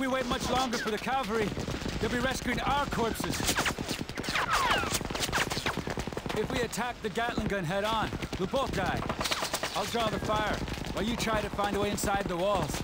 we wait much longer for the cavalry, they'll be rescuing our corpses. If we attack the Gatling gun head on, we'll both die. I'll draw the fire, while you try to find a way inside the walls.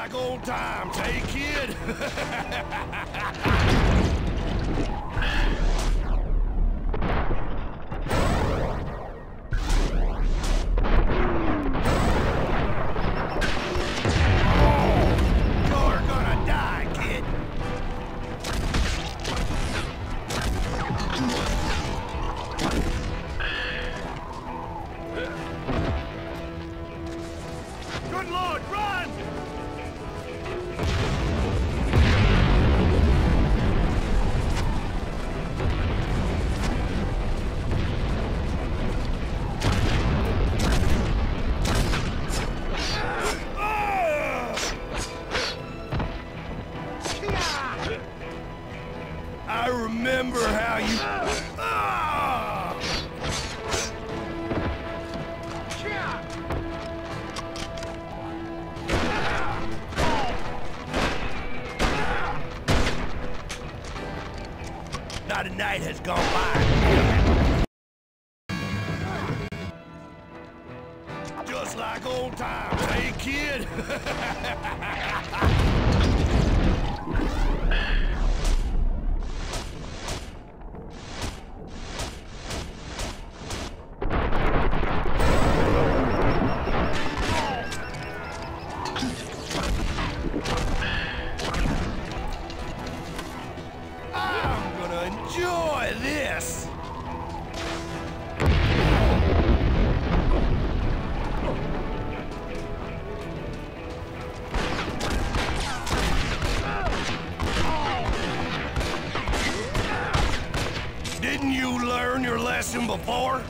Like old times, hey kid? Your lesson before?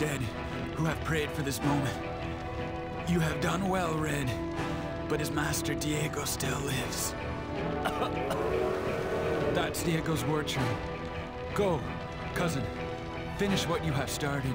Dead who have prayed for this moment. You have done well, Red, but his master Diego still lives. That's Diego's word. Go, cousin. Finish what you have started.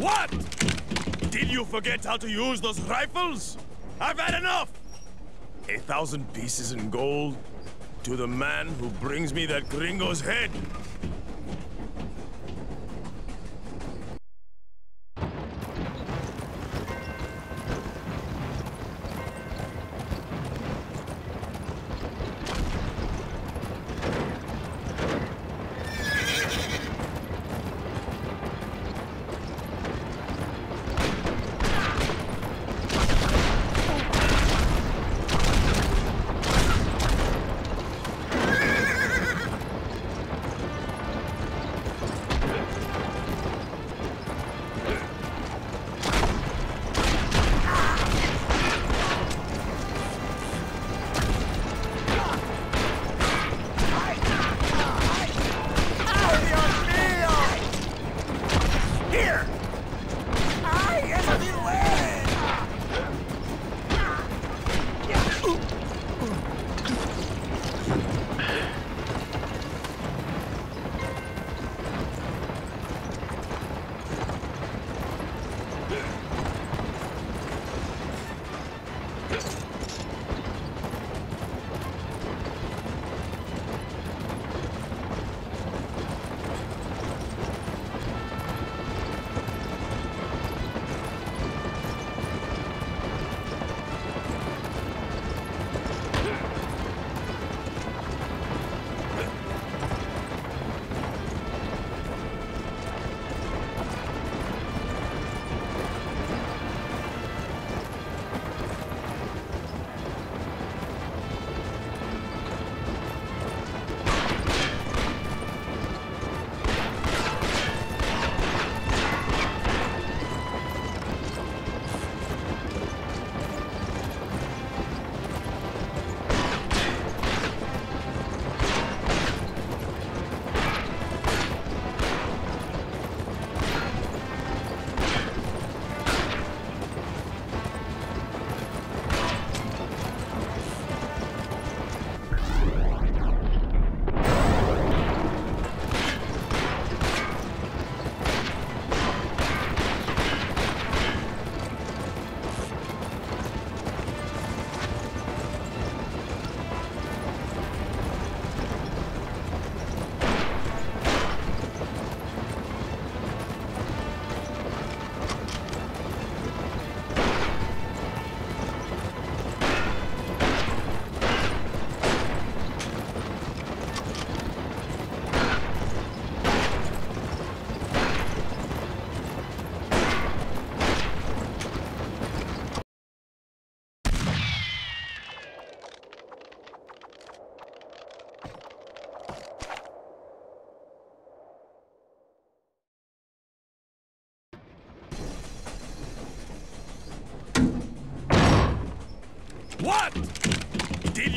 What? Did you forget how to use those rifles? I've had enough! A thousand pieces in gold to the man who brings me that gringo's head.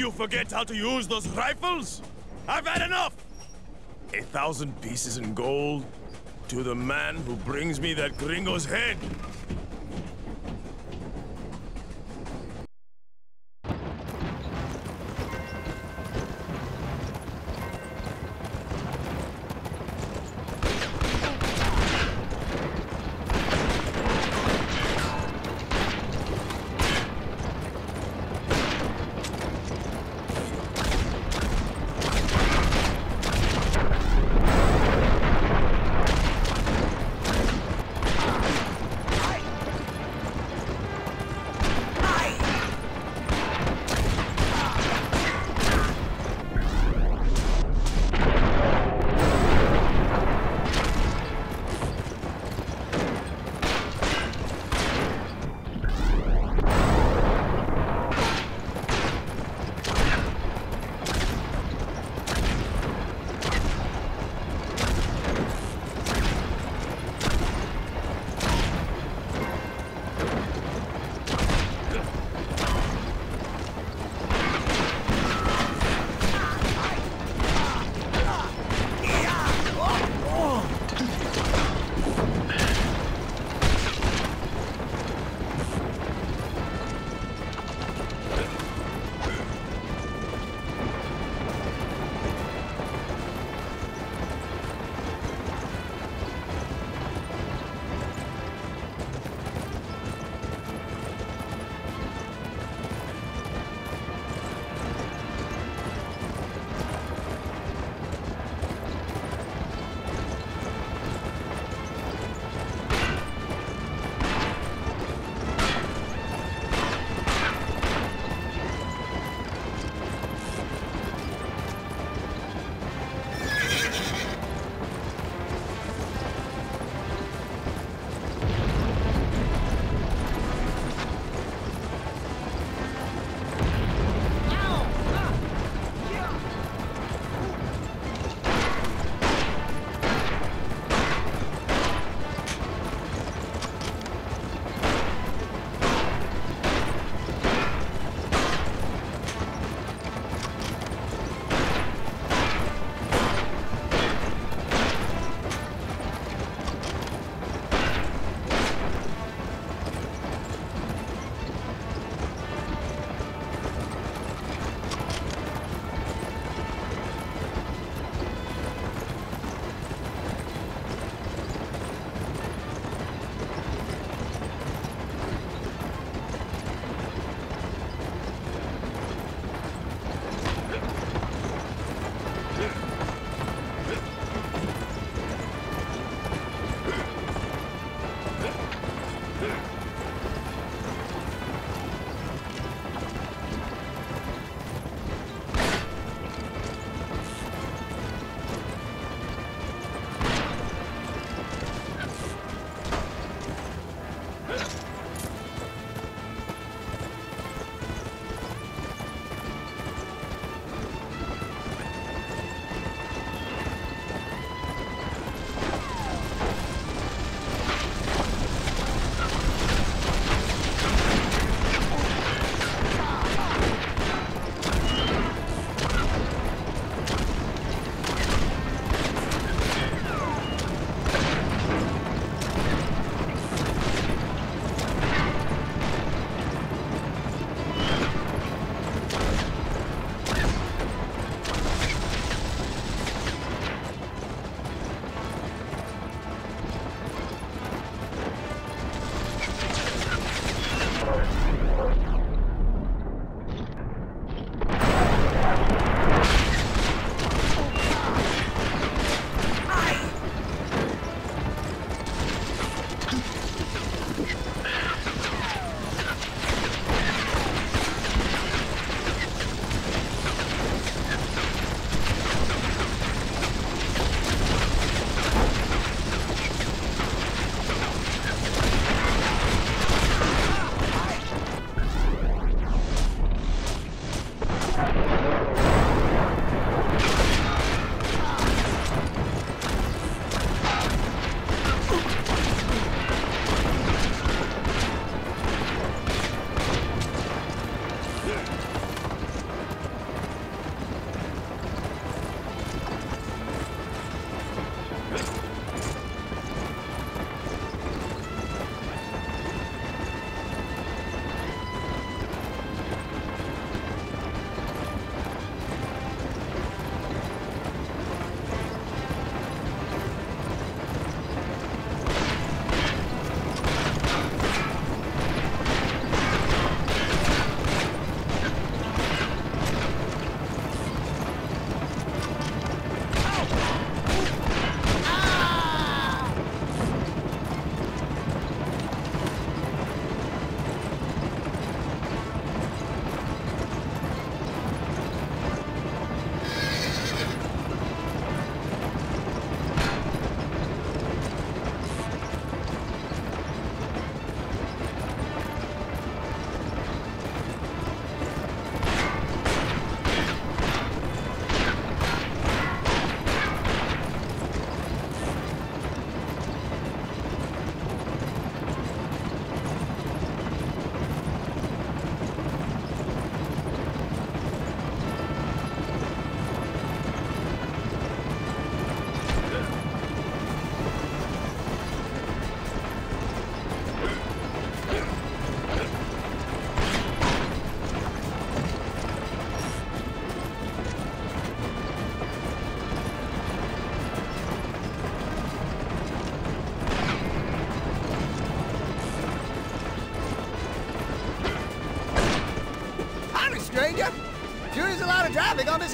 You forget how to use those rifles? I've had enough! A thousand pieces in gold to the man who brings me that gringo's head.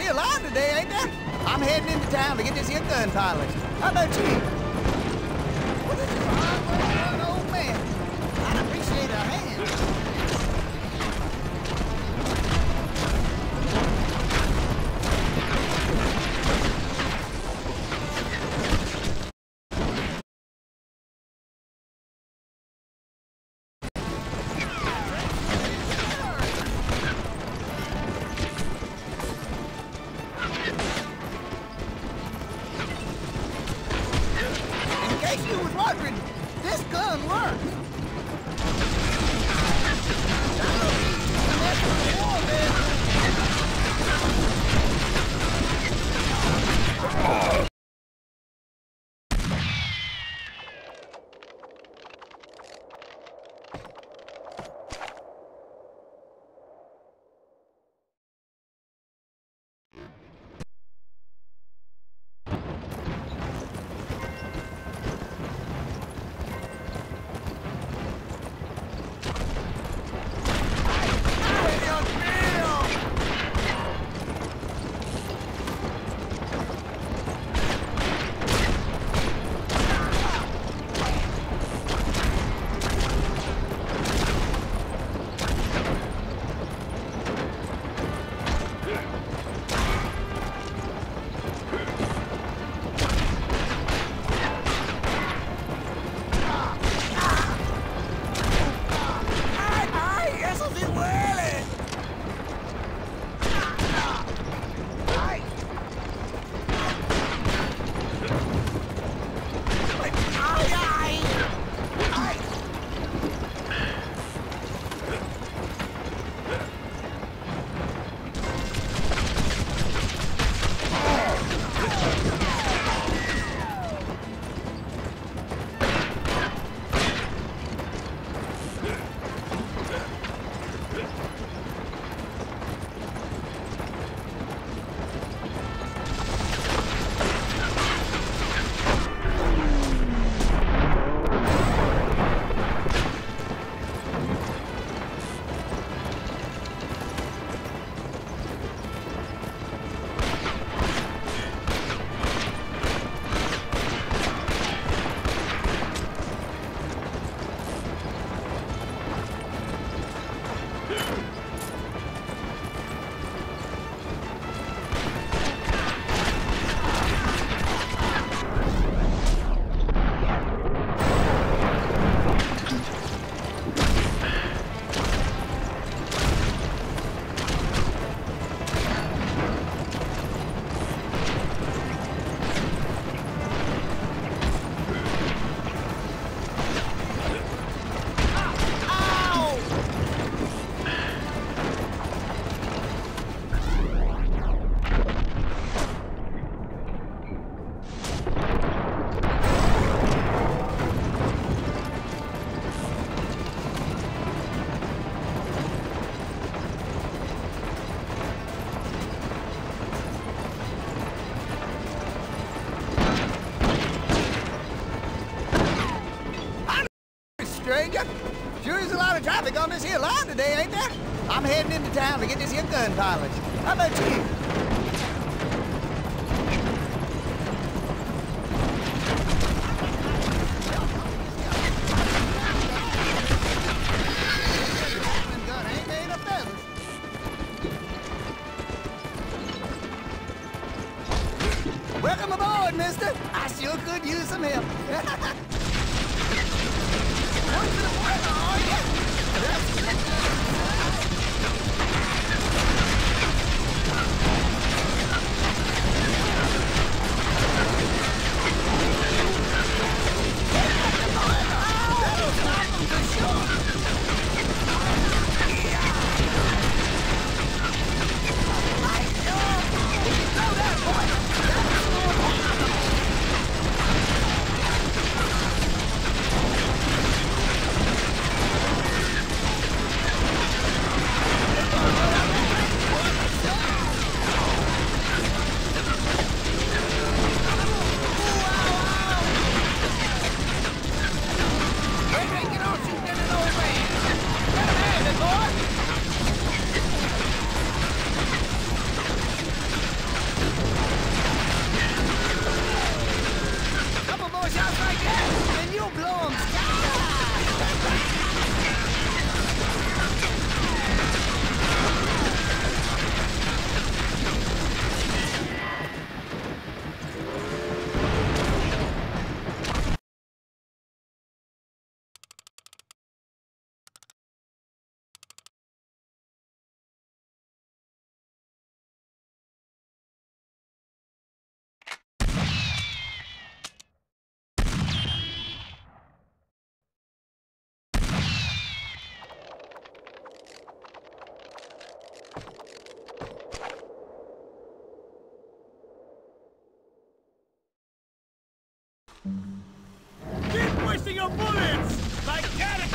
Line today, ain't there? I'm heading into town to get this here gun polished. How about you? Into to get this here gun polished. How about you? Welcome aboard, mister. I sure could use some help. Keep wasting your bullets! Like that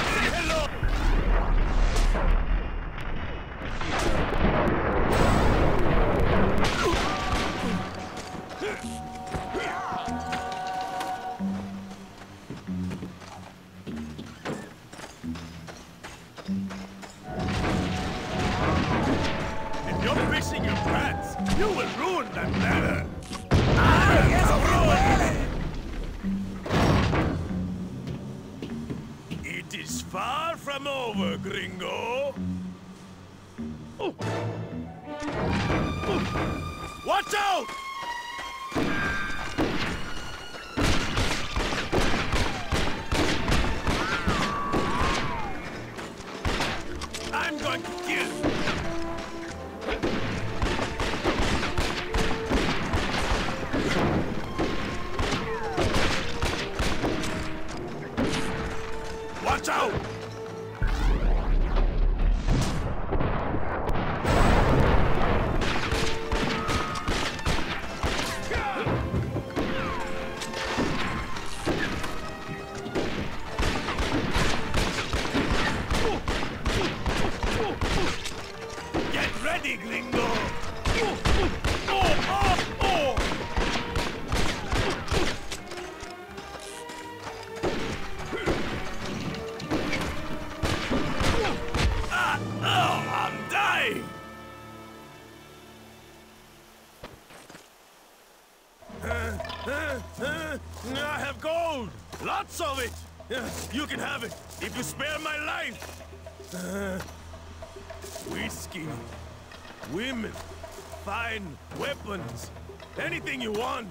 anything you want.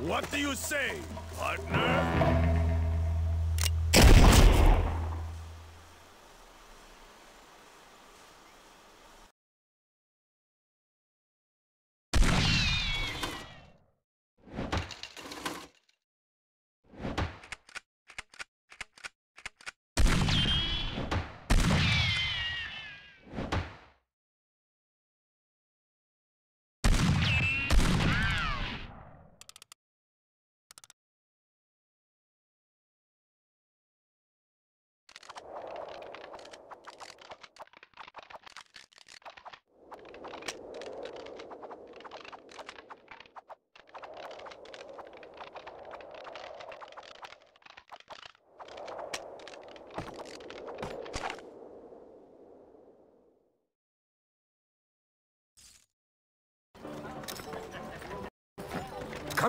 What do you say, partner?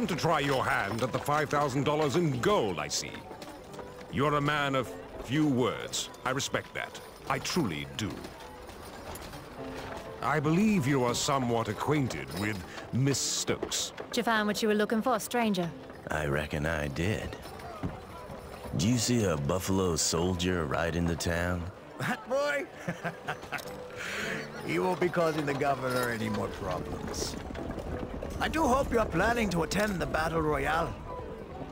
Come to try your hand at the $5,000 in gold, I see. You're a man of few words. I respect that. I truly do. I believe you are somewhat acquainted with Miss Stokes. Did you find what you were looking for, stranger? I reckon I did. Do you see a buffalo soldier ride into town? That boy? he won't be causing the governor any more problems. I do hope you're planning to attend the Battle Royale.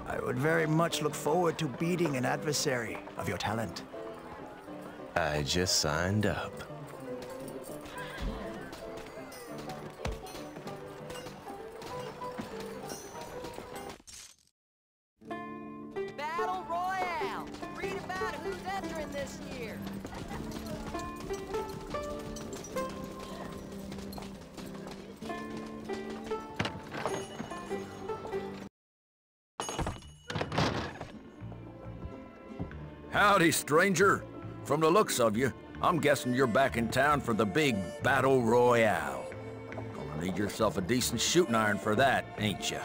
I would very much look forward to beating an adversary of your talent. I just signed up. Howdy, stranger. From the looks of you, I'm guessing you're back in town for the big Battle Royale. Gonna need yourself a decent shooting iron for that, ain't ya?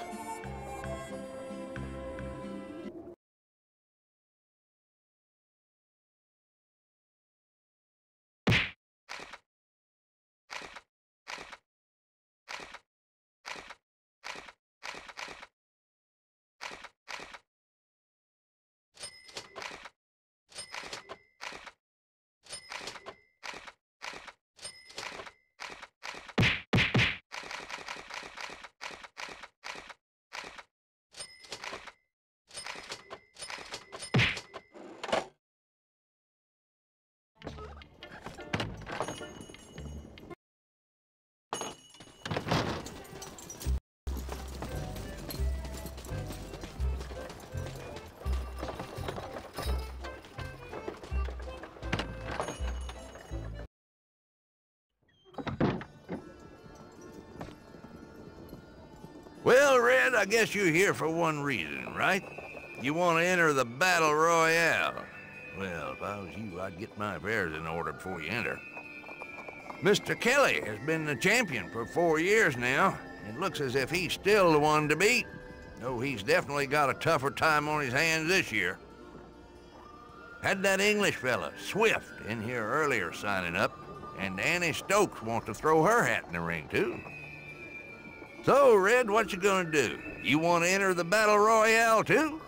I guess you're here for one reason, right? You want to enter the Battle Royale. Well, if I was you, I'd get my affairs in order before you enter. Mr. Kelley has been the champion for four years now. It looks as if he's still the one to beat. Though he's definitely got a tougher time on his hands this year. Had that English fella, Swift, in here earlier signing up, and Annie Stokes wants to throw her hat in the ring, too. So, Red, what you gonna do? You want to enter the Battle Royale, too?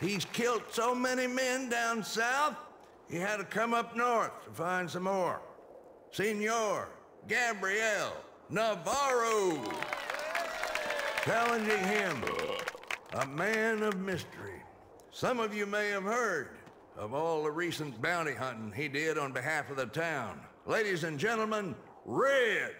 He's killed so many men down south, he had to come up north to find some more. Senor Gabriel Navarro. Challenging him, a man of mystery. Some of you may have heard of all the recent bounty hunting he did on behalf of the town. Ladies and gentlemen, Red.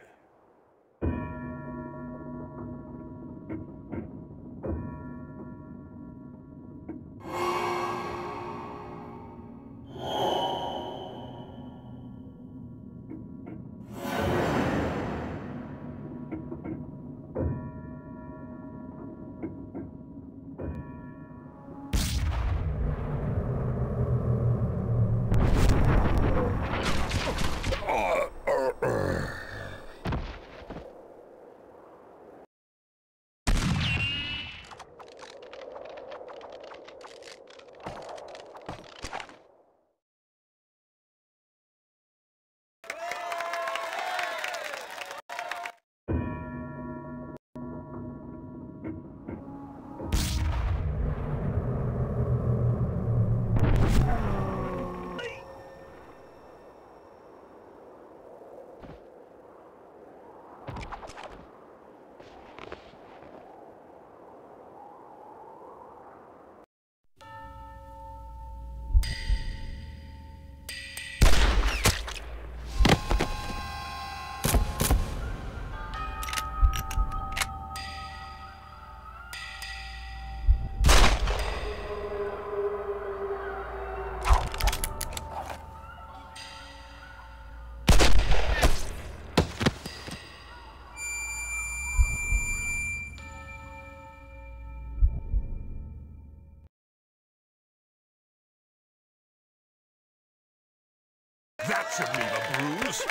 Should leave a bruise.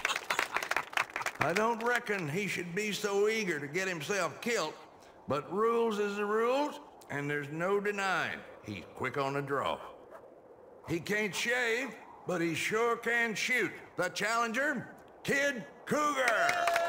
I don't reckon he should be so eager to get himself killed, but rules is the rules, and there's no denying he's quick on the draw. He can't shave, but he sure can shoot. The challenger, Kid Cougar.